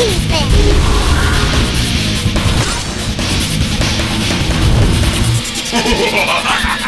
defense.